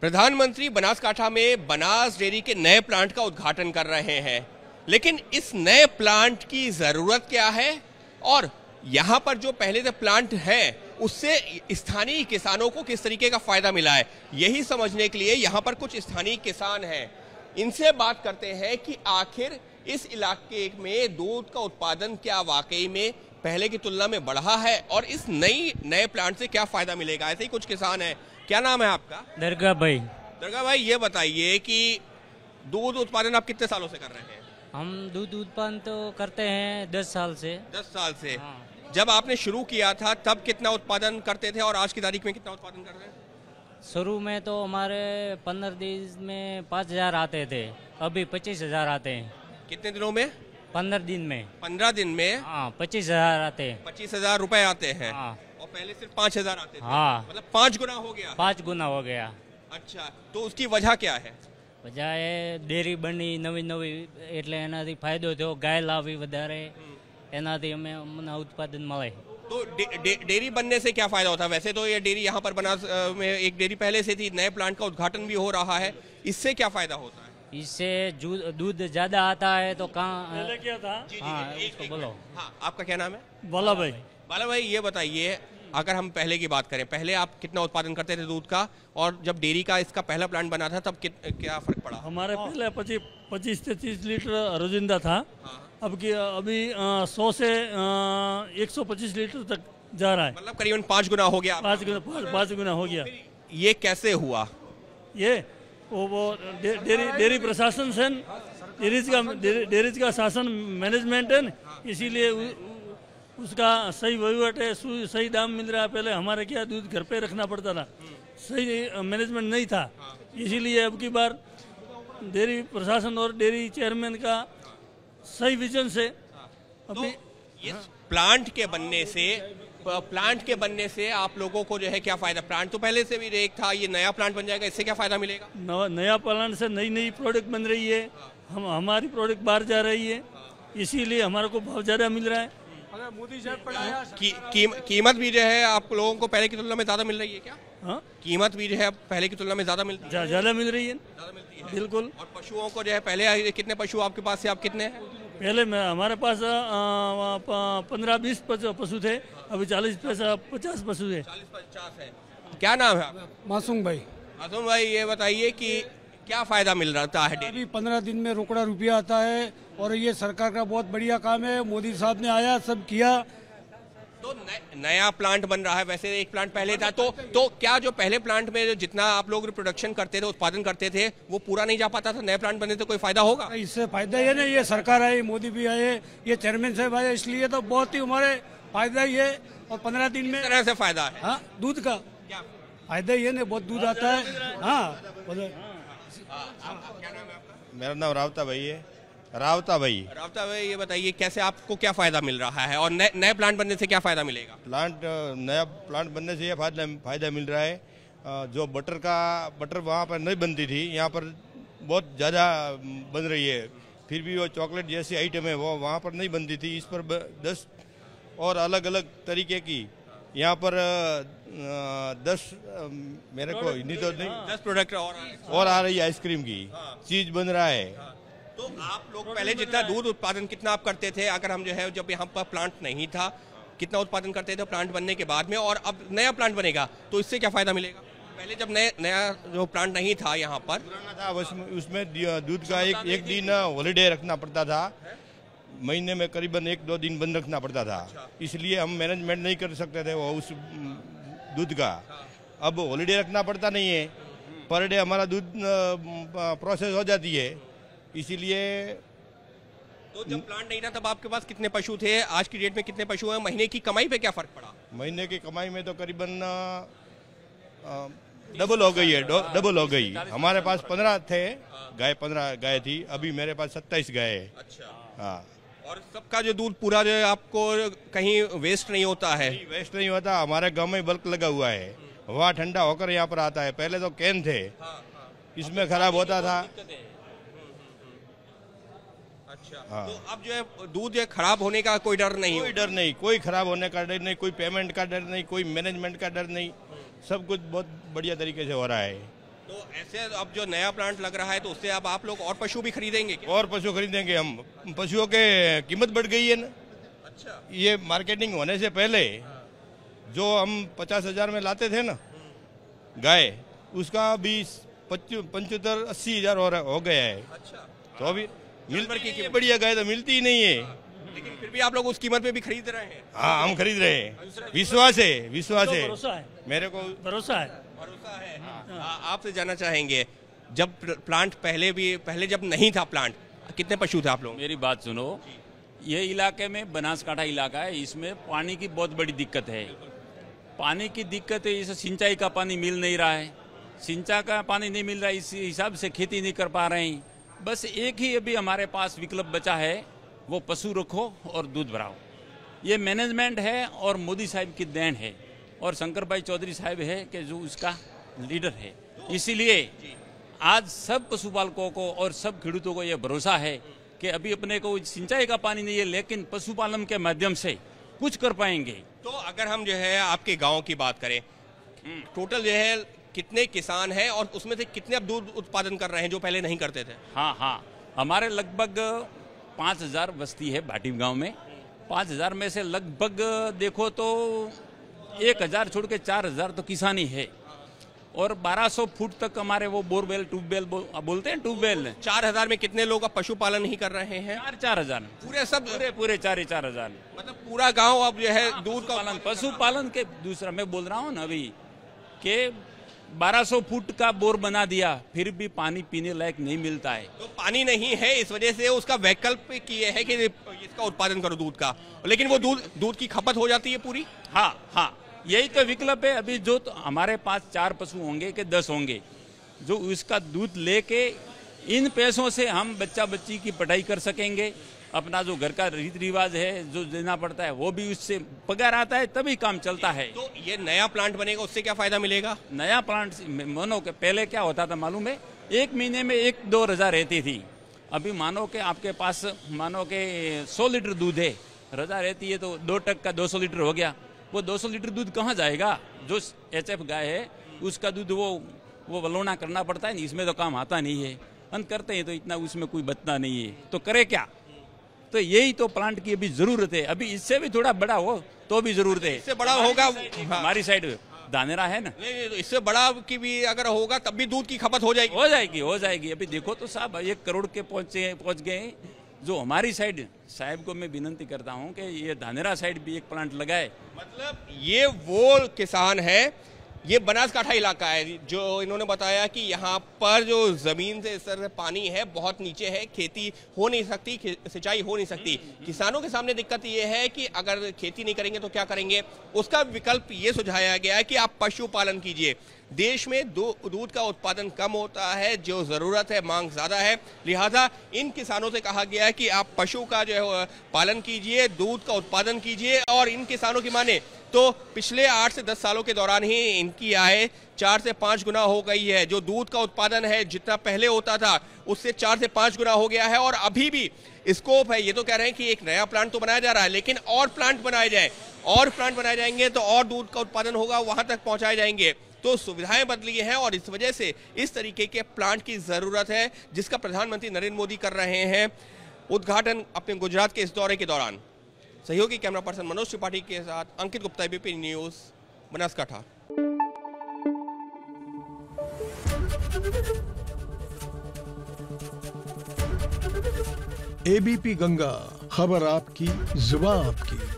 प्रधानमंत्री बनासकाठा में बनास डेयरी के नए प्लांट का उद्घाटन कर रहे हैं। लेकिन इस नए प्लांट की ज़रूरत क्या है? और यहाँ पर जो पहले से प्लांट है, उससे स्थानीय किसानों को किस तरीके का फ़ायदा मिला है? यही समझने के लिए यहाँ पर कुछ स्थानीय किसान हैं। इनसे बात करते हैं कि आखिर इस इलाके में दूध का उत्पादन क्या वाकई में पहले की तुलना में बढ़ा है? और इस नई, नए प्लांट से क्या फ़ायदा मिलेगा? ऐसे ही कुछ किसान हैं। क्या नाम है आपका? दरगाह भाई। दरगाह भाई ये बताइए कि दूध उत्पादन आप कितने सालों से कर रहे हैं? हम दूध उत्पादन तो करते हैं दस साल से। दस साल से। हाँ। जब आपने शुरू किया था तब कितना उत्पादन करते थे और आज की तारीख में कितना उत्पादन कर रहे हैं? शुरू में तो हमारे पंद्रह दिन में पाँच हज़ार आते थे अभी पच्चीस हज़ार आते हैं। कितने दिनों में? पंद्रह दिन में। पंद्रह दिन में? हाँ पच्चीस हज़ार आते हैं। पच्चीस हज़ार रुपए आते हैं। हाँ। और पहले सिर्फ पाँच हजार आते थे हाँ मतलब पाँच गुना हो गया પાંચ ગુના હો ગયા अच्छा तो उसकी वजह क्या है બધા એ ડેરી બની નવી નવી એટલે એનાથી ફાયદો થયો ગાય લાવી વધારે એનાથી અમે અમને ઉત્પાદન મળે तो डे, डे, डेयरी बनने से क्या फायदा होता है वैसे तो ये डेयरी यहाँ पर बना अ, में एक डेयरी पहले से थी नए प्लांट का उद्घाटन भी हो रहा है इससे क्या फायदा होता है इससे जू- दूध ज़्यादा आता है तो कहाँ क्या था हाँ एक- उसको एक बोलो मिनट। हाँ आपका क्या नाम है बोला भाई बाला भाई ये बताइए अगर हम पहले की बात करें पहले आप कितना उत्पादन करते थे दूध का? और जब डेयरी का इसका पहला प्लांट बना था तब क्या फ़र्क पड़ा? हमारे पहले पच्चीस पच्चीस से तीस लीटर रोजिंदा था। अब की अभी सौ से एक सौ पच्चीस लीटर तक जा रहा है। मतलब करीबन पाँच गुना हो गया। पाँच गुना पाँच पाँच गुना हो गया। ये कैसे हुआ? ये वो वो डेयरी डेयरी प्रशासन से डेयरीज का डेयरी- डेयरीज का शासन मैनेजमेंट है इसीलिए उसका सही वहीवट है सही दाम मिल रहा है पहले हमारे क्या दूध घर पे रखना पड़ता था। सही मैनेजमेंट नहीं था। इसीलिए अब की बार डेयरी प्रशासन और डेयरी चेयरमैन का सही विजन से अभी ये प्लांट के बनने से प्लांट के बनने से आप लोगों को जो है क्या फ़ायदा? प्लांट तो पहले से भी एक था ये नया प्लांट बन जाएगा इससे क्या फ़ायदा मिलेगा? नया प्लांट से नई नई प्रोडक्ट बन रही है। हम हमारी प्रोडक्ट बाहर जा रही है। इसीलिए हमारे को बहुत ज़्यादा मिल रहा है। की, कीम, कीमत भी जो है आप लोगों को पहले की तुलना में ज़्यादा मिल रही है क्या? हाँ? कीमत भी जो है पहले की तुलना में ज़्यादा मिल ज्या- ज़्यादा मिल रही है। ज़्यादा मिलती है। बिल्कुल। और पशुओं को जो है पहले कितने पशु आपके पास से आप कितने हैं? पहले मैं हमारे पास पंद्रह बीस पशु थे अभी चालीस पैसा पचास पशु है। चालीस पचास है। क्या नाम है आपका? मासूम भाई। मासूम भाई ये बताइए कि क्या फ़ायदा मिल रहा है अभी पंद्रह दिन में रोकड़ा रुपया आता है और ये सरकार का बहुत बढ़िया काम है। मोदी साहब ने आया सब किया। तो नया प्लांट बन रहा है। वैसे एक प्लांट पहले था तो तो क्या जो पहले प्लांट में जो जितना आप लोग प्रोडक्शन करते थे उत्पादन करते थे वो पूरा नहीं जा पाता था? नए प्लांट बने तो कोई फ़ायदा होगा? इससे फ़ायदा ये ना ये सरकार आई मोदी भी आए ये चेयरमैन साहब आए इसलिए तो बहुत ही हमारे फ़ायदा ही है। और पंद्रह दिन में तरह से फ़ायदा है? हाँ दूध का। क्या? फ़ायदा ये ना बहुत दूध आता है। हाँ मेरा नाम रावता भाई है। रावता भाई रावता भाई ये बताइए कैसे आपको क्या फ़ायदा मिल रहा है? और नए नए प्लांट बनने से क्या फ़ायदा मिलेगा? प्लांट नया प्लांट बनने से ये फ़ायदा फ़ायदा मिल रहा है। जो बटर का बटर वहाँ पर नहीं बनती थी यहाँ पर बहुत ज़्यादा बन रही है। फिर भी वो चॉकलेट जैसी आइटम है वो वहाँ पर नहीं बनती थी। इस पर दस और अलग अलग तरीके की। यहाँ पर दस मेरे को नहीं तो नहीं। दस प्रोडक्ट और और आ रही है आइसक्रीम की। चीज़ बन रहा है। तो आप लोग पहले जितना दूध उत्पादन कितना आप करते थे अगर हम जो है जब यहाँ पर प्लांट नहीं था कितना उत्पादन करते थे प्लांट बनने के बाद में और अब नया प्लांट बनेगा तो इससे क्या फ़ायदा मिलेगा? पहले जब नया नया जो प्लांट नहीं था यहाँ पर था उसमें उसमें दूध का एक एक दिन हॉलीडे रखना पड़ता था। महीने में करीबन एक दो दिन बंद रखना पड़ता था। अच्छा। इसलिए हम मैनेजमेंट नहीं कर सकते थे वो उस दूध का। अब हॉलीडे रखना पड़ता नहीं है। पर डे हमारा दूध प्रोसेस हो जाती है। इसीलिए तो जब प्लांट नहीं था तब आपके पास कितने पशु थे? आज की डेट में कितने पशु हैं? महीने की कमाई पे क्या फ़र्क पड़ा? महीने की कमाई में तो करीबन डबल हो गई है डबल हो गई। हमारे पास पंद्रह थे गाय पंद्रह गाय थी। अभी मेरे पास सत्ताईस गाय है। अच्छा। हाँ। और सबका जो दूध पूरा जो है आपको कहीं वेस्ट नहीं होता है? वेस्ट नहीं होता। हमारे गाँव में बल्क लगा हुआ है। हवा ठंडा होकर यहाँ पर आता है। पहले तो कैन थे। इसमें खराब होता था। अच्छा। हाँ। तो अब जो है दूध जो है खराब होने का कोई डर नहीं कोई डर नहीं कोई खराब होने का डर नहीं कोई पेमेंट का डर नहीं कोई मैनेजमेंट का डर नहीं। सब कुछ बहुत बढ़िया तरीके से हो रहा है। तो ऐसे अब जो नया प्लांट लग रहा है तो उससे अब आप लोग और पशु भी खरीदेंगे क्या? और पशु खरीदेंगे हम। पशुओं के कीमत बढ़ गई है ना। अच्छा। ये मार्केटिंग होने से पहले जो हम पचास हज़ार में लाते थे ना गाय उसका बीस पंचहत्तर अस्सी हज़ार हो हो गया है। अच्छा। तो अभी की बढ़िया गाय तो मिलती ही नहीं है। लेकिन फिर भी आप लोग उस कीमत पे भी खरीद रहे हैं। हाँ हम खरीद रहे हैं। विश्वास है विश्वास तो है। मेरे को भरोसा है। भरोसा है। आपसे जानना चाहेंगे जब प्लांट पहले भी पहले जब नहीं था प्लांट कितने पशु थे आप लोग? मेरी बात सुनो। ये इलाके में बनासकांठा इलाका है इसमें पानी की बहुत बड़ी दिक्कत है। पानी की दिक्कत है इसे सिंचाई का पानी मिल नहीं रहा है। सिंचाई का पानी नहीं मिल रहा है इस हिसाब से खेती नहीं कर पा रहे हैं। बस एक ही अभी हमारे पास विकल्प बचा है, वो पशु रखो और दूध भराओ। ये मैनेजमेंट है और मोदी साहब की देन है और शंकर भाई चौधरी साहब है कि जो उसका लीडर है। इसीलिए आज सब पशुपालकों को और सब खेडूतों को यह भरोसा है कि अभी अपने को सिंचाई का पानी नहीं है, लेकिन पशुपालन के माध्यम से कुछ कर पाएँगे। तो अगर हम जो है आपके गाँव की बात करें टोटल जो है कितने किसान हैं और उसमें से कितने अब दूध उत्पादन कर रहे हैं जो पहले नहीं करते थे? हाँ हाँ। हमारे लगभग पाँच हज़ार बस्ती है भाटी गाँव में। पाँच हज़ार में से लगभग देखो तो एक हज़ार छोड़ के चार हज़ार तो किसानी है। और 1200 फुट तक हमारे वो बोरवेल ट्यूबवेल बो, बोलते हैं ट्यूबवेल? चार हज़ार में कितने लोग अब पशुपालन ही कर रहे हैं? चार चार हज़ार। पूरे सब पूरे पूरे चार ही चार हज़ार। मतलब पूरा गाँव अब जो है दूध का पालन पशुपालन के दूसरा मैं बोल रहा हूँ ना अभी के 1200 फुट का बोर बना दिया फिर भी पानी पीने लायक नहीं मिलता है। तो पानी नहीं है इस वजह से उसका वैकल्प किए है कि इसका उत्पादन करो दूध का। लेकिन वो दूध दूध की खपत हो जाती है पूरी? हाँ हाँ यही तो विकल्प है। अभी जो तो हमारे पास चार पशु होंगे कि दस होंगे जो उसका दूध लेके इन पैसों से हम बच्चा बच्ची की पढ़ाई कर सकेंगे अपना जो घर का रीति रिवाज है जो देना पड़ता है वो भी उससे पगार आता है तभी काम चलता है। तो ये नया प्लांट बनेगा उससे क्या फ़ायदा मिलेगा? नया प्लांट मानो के पहले क्या होता था मालूम है? एक महीने में एक दो रजा रहती थी। अभी मानो के आपके पास मानो के सौ लीटर दूध है रजा रहती है तो दो टक का दो सौ लीटर हो गया। वो 200 लीटर दूध कहाँ जाएगा? जो एच एफ़ गाय है उसका दूध वो वो वलोना करना पड़ता है इसमें तो काम आता नहीं है। अंत करते हैं तो इतना उसमें कोई बचता नहीं है। तो करे क्या? तो यही तो प्लांट की अभी ज़रूरत है। अभी इससे भी थोड़ा बड़ा हो तो भी ज़रूरत है। इससे बड़ा होगा हाँ। हमारी साइड दानेरा है ना? नहीं नहीं, तो इससे बड़ा की भी अगर होगा तब भी दूध की खपत हो जाएगी। हो जाएगी हो जाएगी। अभी देखो तो साहब एक करोड़ के पहुँचे पहुँच गए जो हमारी साइड साहब को मैं विनती करता हूँ कि ये धानेरा साइड भी एक प्लांट लगाए। मतलब ये वो किसान है ये बनासकाठा इलाका है जो इन्होंने बताया कि यहाँ पर जो ज़मीन से इस तरह से पानी है बहुत नीचे है खेती हो नहीं सकती सिंचाई हो नहीं सकती। किसानों के सामने दिक्कत ये है कि अगर खेती नहीं करेंगे तो क्या करेंगे? उसका विकल्प ये सुझाया गया है कि आप पशुपालन कीजिए। देश में दूध का उत्पादन कम होता है जो ज़रूरत है मांग ज़्यादा है। लिहाजा इन किसानों से कहा गया है कि आप पशु का जो है पालन कीजिए दूध का उत्पादन कीजिए और इन किसानों की माने तो पिछले आठ से दस सालों के दौरान ही इनकी आय चार से पाँच गुना हो गई है। जो दूध का उत्पादन है, जितना पहले होता था, उससे चार से पाँच गुना हो गया है। और अभी भी स्कोप है, ये तो कह रहे हैं कि एक नया प्लांट तो बनाया जा रहा है, लेकिन और प्लांट बनाए जाए। और प्लांट बनाए जाएँगे तो और दूध का उत्पादन होगा, वहाँ तक पहुँचाए जाएँगे। तो सुविधाएँ बदली हैं, और इस वजह से इस तरीके के प्लांट की ज़रूरत है, जिसका प्रधानमंत्री नरेंद्र मोदी कर रहे हैं। उद्घाटन अपने गुजरात के इस दौरे के दौरान। सहयोगी कैमरा पर्सन मनोज त्रिपाठी के साथ Ankit Gupta, ABP news, Banaskantha. ABP Ganga, खबर आपकी जुबा आपकी।